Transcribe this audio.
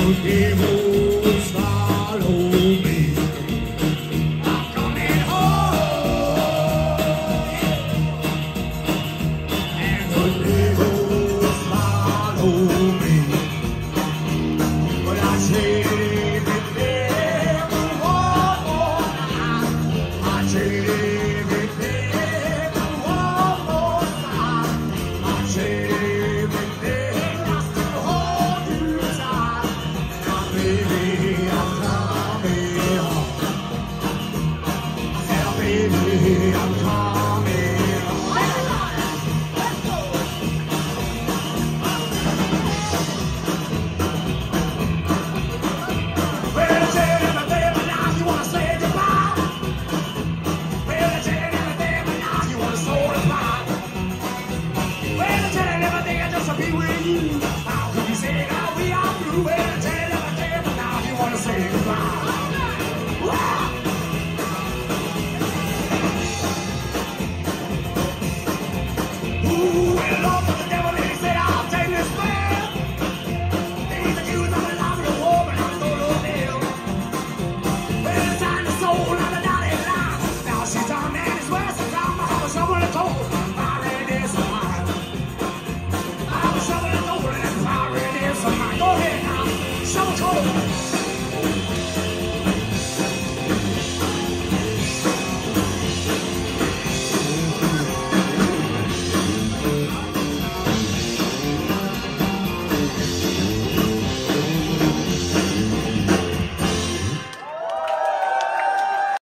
do que 一缕阳光